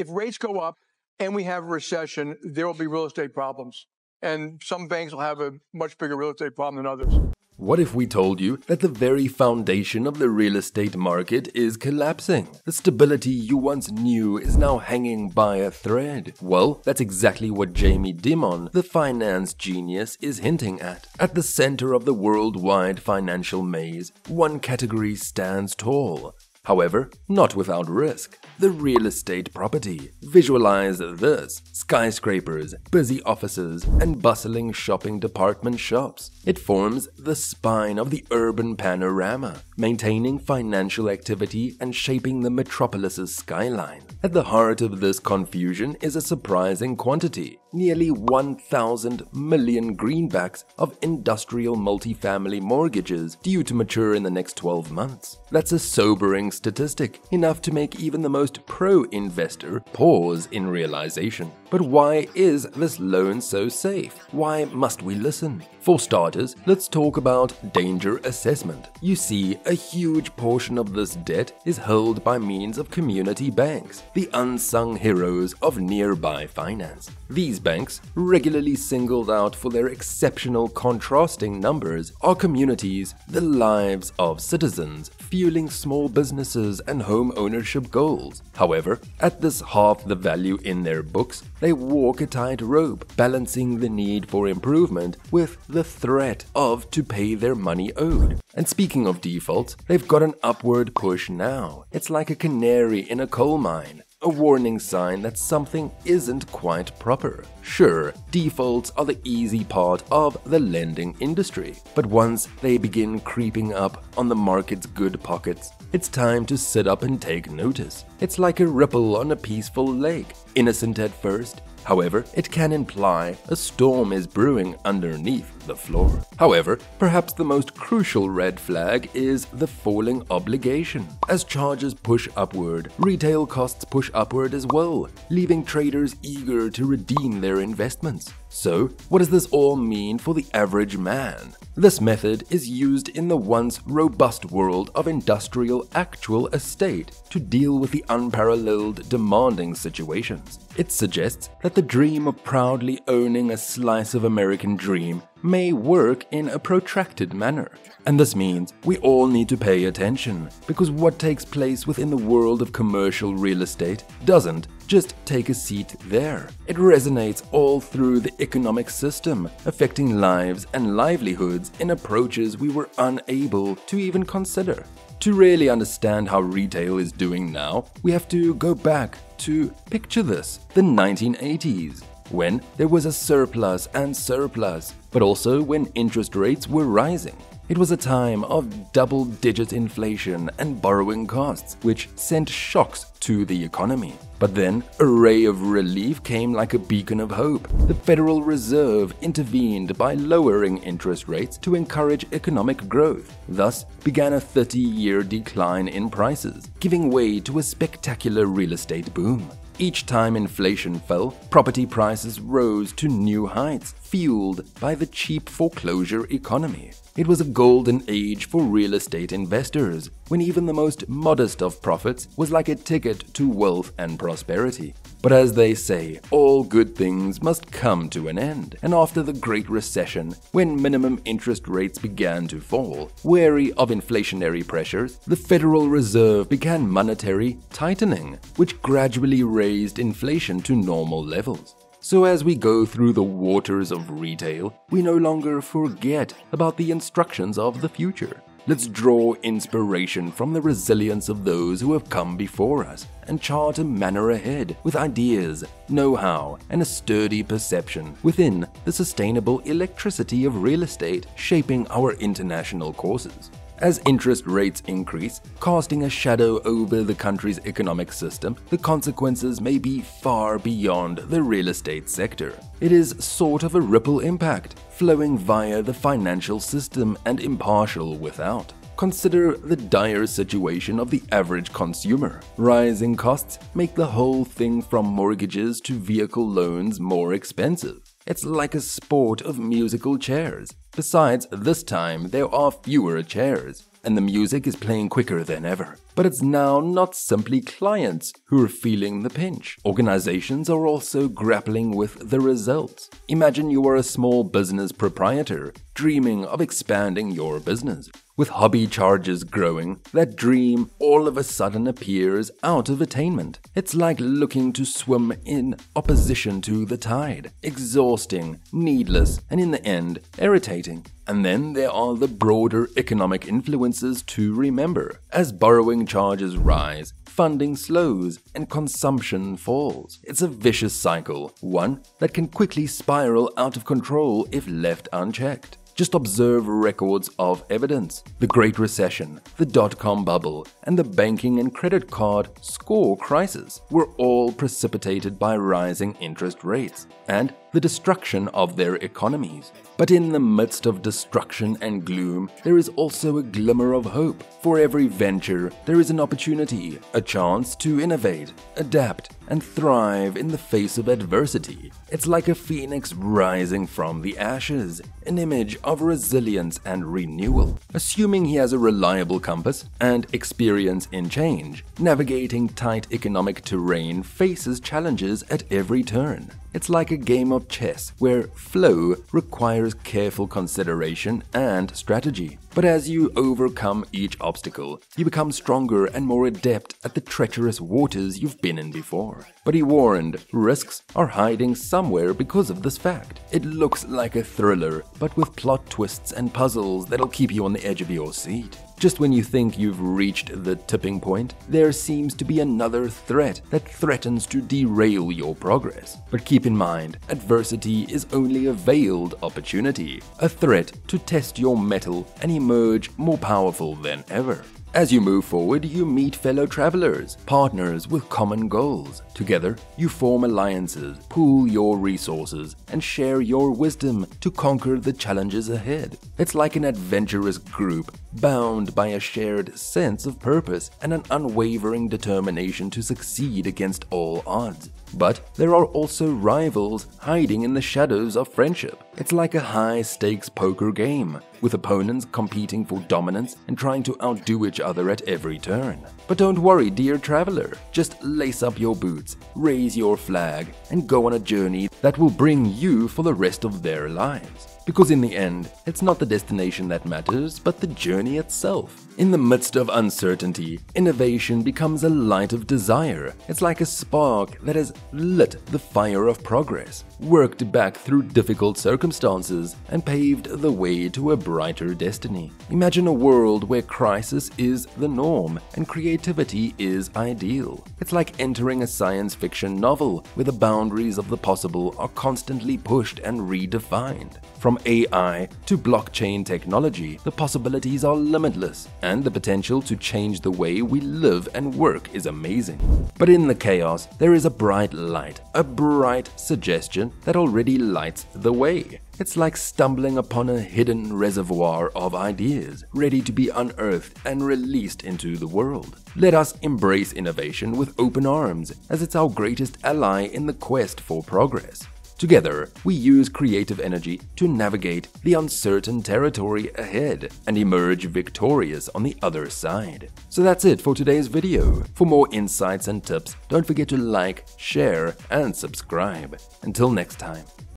if rates go up and we have a recession, there will be real estate problems. And some banks will have a much bigger real estate problem than others. What if we told you that the very foundation of the real estate market is collapsing? The stability you once knew is now hanging by a thread. Well, that's exactly what Jamie Dimon, the finance genius, is hinting at. At the center of the worldwide financial maze, one category stands tall However, not without risk. The real estate property. Visualize this skyscrapers, busy offices, and bustling shopping department shops. It forms the spine of the urban panorama, maintaining financial activity and shaping the metropolis's skyline. At the heart of this confusion is a surprising quantity nearly 1,000 million greenbacks of industrial multifamily mortgages due to mature in the next 12 months. That's a sobering statistic, enough to make even the most pro investor pause in realization. But why is this loan so safe? Why must we listen? For starters, let's talk about danger assessment. You see, a huge portion of this debt is held by means of community banks, the unsung heroes of nearby finance. These banks, regularly singled out for their exceptional contrasting numbers, are communities, the lives of citizens, fueling small businesses and home ownership goals. However, at this half the value in their books, they walk a tight rope, balancing the need for improvement with the threat of to pay their money owed. And speaking of defaults, they've got an upward push now. It's like a canary in a coal mine a warning sign that something isn't quite proper. Sure, defaults are the easy part of the lending industry, but once they begin creeping up on the market's good pockets, it's time to sit up and take notice. It's like a ripple on a peaceful lake, innocent at first, However, it can imply a storm is brewing underneath the floor. However, perhaps the most crucial red flag is the falling obligation. As charges push upward, retail costs push upward as well, leaving traders eager to redeem their investments. So, what does this all mean for the average man? This method is used in the once robust world of industrial actual estate to deal with the unparalleled demanding situations. It suggests that the dream of proudly owning a slice of American dream may work in a protracted manner. And this means we all need to pay attention, because what takes place within the world of commercial real estate doesn't just take a seat there. It resonates all through the economic system, affecting lives and livelihoods in approaches we were unable to even consider. To really understand how retail is doing now, we have to go back to picture this the 1980s when there was a surplus and surplus, but also when interest rates were rising. It was a time of double digit inflation and borrowing costs, which sent shocks to the economy. But then, a ray of relief came like a beacon of hope. The Federal Reserve intervened by lowering interest rates to encourage economic growth. Thus began a 30 year decline in prices, giving way to a spectacular real estate boom. Each time inflation fell, property prices rose to new heights, fueled by the cheap foreclosure economy. It was a golden age for real estate investors, when even the most modest of profits was like a ticket to wealth and prosperity. But as they say, all good things must come to an end, and after the Great Recession, when minimum interest rates began to fall, wary of inflationary pressures, the Federal Reserve began monetary tightening, which gradually raised inflation to normal levels. So, as we go through the waters of retail, we no longer forget about the instructions of the future. Let's draw inspiration from the resilience of those who have come before us and chart a manner ahead with ideas, know how, and a sturdy perception within the sustainable electricity of real estate shaping our international courses. As interest rates increase, casting a shadow over the country's economic system, the consequences may be far beyond the real estate sector. It is sort of a ripple impact, flowing via the financial system and impartial without. Consider the dire situation of the average consumer. Rising costs make the whole thing from mortgages to vehicle loans more expensive. It's like a sport of musical chairs. Besides, this time there are fewer chairs. and the music is playing quicker than ever. But it's now not simply clients who are feeling the pinch. Organizations are also grappling with the results. Imagine you are a small business proprietor dreaming of expanding your business. With hobby charges growing, that dream all of a sudden appears out of attainment. It's like looking to swim in opposition to the tide. Exhausting, needless, and in the end, irritating. And then there are the broader economic influences to remember. As borrowing charges rise, funding slows, and consumption falls. It's a vicious cycle, one that can quickly spiral out of control if left unchecked. Just observe records of evidence. The Great Recession, the dot com bubble, and the banking and credit card score crisis were all precipitated by rising interest rates and the destruction of their economies. But in the midst of destruction and gloom, there is also a glimmer of hope. For every venture, there is an opportunity, a chance to innovate, adapt, and thrive in the face of adversity. It's like a phoenix rising from the ashes, an image of resilience and renewal. Assuming he has a reliable compass and experience in change, navigating tight economic terrain faces challenges at every turn. It's like a game of chess where flow requires careful consideration and strategy. But as you overcome each obstacle, you become stronger and more adept at the treacherous waters you've been in before. But he warned, risks are hiding somewhere because of this fact. It looks like a thriller, but with plot twists and puzzles that'll keep you on the edge of your seat. Just when you think you've reached the tipping point, there seems to be another threat that threatens to derail your progress. But keep in mind, adversity is only a veiled opportunity, a threat to test your mettle and emerge more powerful than ever. As you move forward, you meet fellow travelers, partners with common goals. Together, you form alliances, pool your resources, and share your wisdom to conquer the challenges ahead. It's like an adventurous group bound by a shared sense of purpose and an unwavering determination to succeed against all odds. But there are also rivals hiding in the shadows of friendship. It's like a high stakes poker game, with opponents competing for dominance and trying to outdo each other at every turn. But don't worry, dear traveler, just lace up your boots, raise your flag, and go on a journey that will bring you for the rest of their lives. Because in the end, it's not the destination that matters, but the journey itself. In the midst of uncertainty, innovation becomes a light of desire. It's like a spark that has lit the fire of progress, worked back through difficult circumstances, and paved the way to a brighter destiny. Imagine a world where crisis is the norm and creativity is ideal. It's like entering a science fiction novel where the boundaries of the possible are constantly pushed and redefined. From AI to blockchain technology, the possibilities are limitless, and the potential to change the way we live and work is amazing. But in the chaos, there is a bright light, a bright suggestion that already lights the way. It's like stumbling upon a hidden reservoir of ideas, ready to be unearthed and released into the world. Let us embrace innovation with open arms, as it's our greatest ally in the quest for progress. Together, we use creative energy to navigate the uncertain territory ahead and emerge victorious on the other side. So that's it for today's video. For more insights and tips, don't forget to like, share, and subscribe. Until next time.